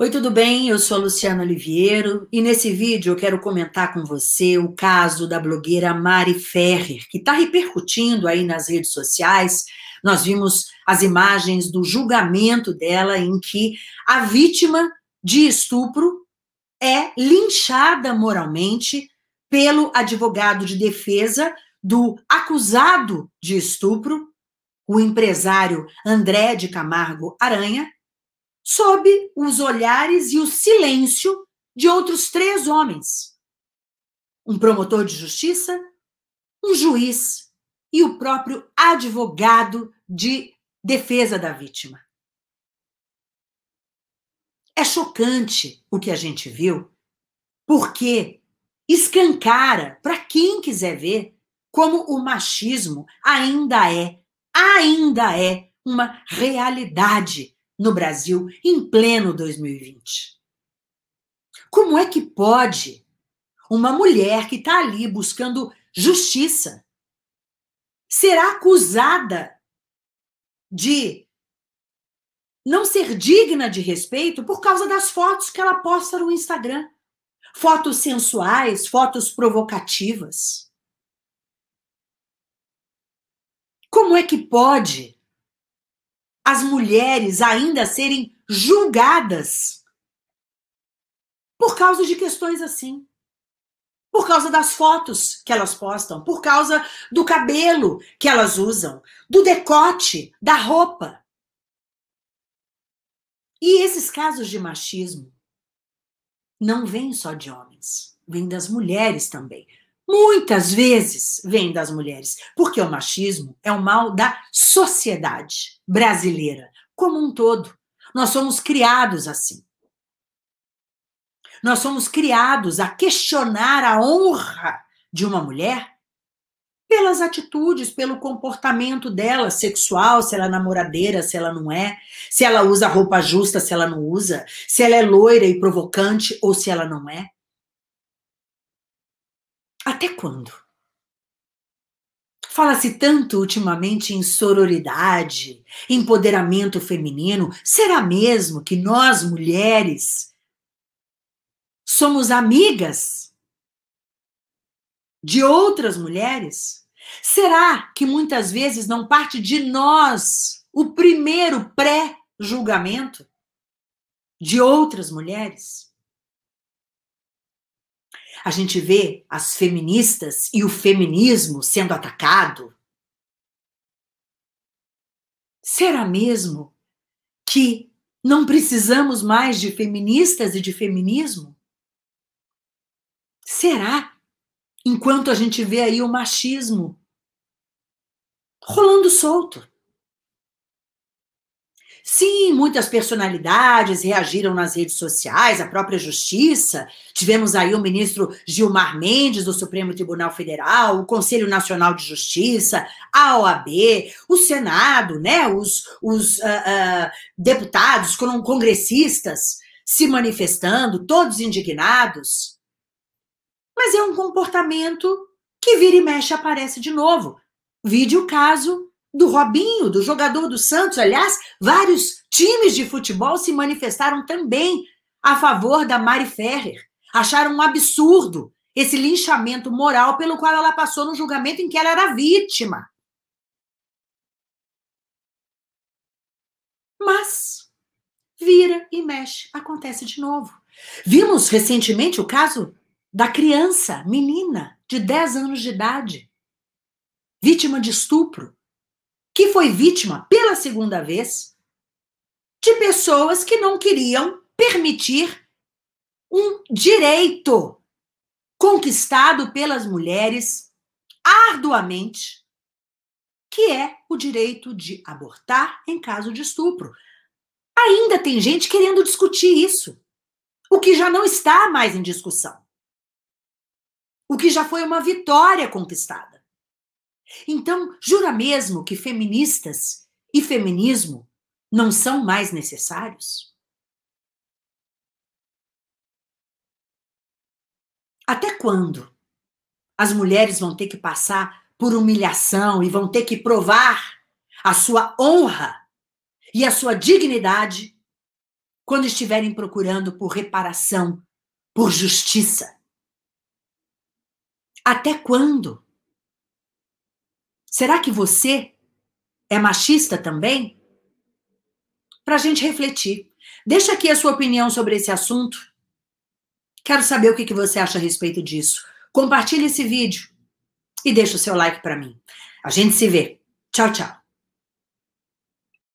Oi, tudo bem? Eu sou a Luciana Oliveiro e nesse vídeo eu quero comentar com você o caso da blogueira Mari Ferrer, que está repercutindo aí nas redes sociais. Nós vimos as imagens do julgamento dela, em que a vítima de estupro é linchada moralmente pelo advogado de defesa do acusado de estupro, o empresário André de Camargo Aranha, sob os olhares e o silêncio de outros três homens: um promotor de justiça, um juiz e o próprio advogado de defesa da vítima. É chocante o que a gente viu, porque escancara para quem quiser ver como o machismo ainda é, ainda é uma realidade no Brasil em pleno 2020. Como é que pode uma mulher que está ali buscando justiça ser acusada de não ser digna de respeito por causa das fotos que ela posta no Instagram? Fotos sensuais, fotos provocativas. Como é que pode as mulheres ainda serem julgadas por causa de questões assim. Por causa das fotos que elas postam, por causa do cabelo que elas usam, do decote, da roupa. E esses casos de machismo não vêm só de homens, vêm das mulheres também muitas vezes vem das mulheres, porque o machismo é um mal da sociedade brasileira como um todo. Nós somos criados assim. Nós somos criados a questionar a honra de uma mulher pelas atitudes, pelo comportamento dela, sexual, se ela é namoradeira, se ela não é, se ela usa roupa justa, se ela não usa, se ela é loira e provocante ou se ela não é. Até quando? Fala-se tanto ultimamente em sororidade, empoderamento feminino. Será mesmo que nós, mulheres, somos amigas de outras mulheres? Será que muitas vezes não parte de nós o primeiro pré-julgamento de outras mulheres? A gente vê as feministas e o feminismo sendo atacado? Será mesmo que não precisamos mais de feministas e de feminismo? Será? Enquanto a gente vê aí o machismo rolando solto. Sim, muitas personalidades reagiram nas redes sociais, a própria justiça. Tivemos aí o ministro Gilmar Mendes, do Supremo Tribunal Federal, o Conselho Nacional de Justiça, a OAB, o Senado, né? Os, os uh, uh, deputados, congressistas se manifestando, todos indignados. Mas é um comportamento que vira e mexe aparece de novo. Vide o caso do Robinho, do jogador do Santos. Aliás, vários times de futebol se manifestaram também a favor da Mari Ferrer. Acharam um absurdo esse linchamento moral pelo qual ela passou no julgamento em que ela era vítima. Mas vira e mexe, acontece de novo. Vimos recentemente o caso da criança, menina de 10 anos de idade, vítima de estupro, que foi vítima pela segunda vez de pessoas que não queriam permitir um direito conquistado pelas mulheres arduamente, que é o direito de abortar em caso de estupro. Ainda tem gente querendo discutir isso, o que já não está mais em discussão. O que já foi uma vitória conquistada. Então, jura mesmo que feministas e feminismo não são mais necessários? Até quando as mulheres vão ter que passar por humilhação e vão ter que provar a sua honra e a sua dignidade quando estiverem procurando por reparação, por justiça? Até quando? Será que você é machista também? Para a gente refletir. Deixa aqui a sua opinião sobre esse assunto. Quero saber o que você acha a respeito disso. Compartilhe esse vídeo e deixa o seu like para mim. A gente se vê. Tchau, tchau.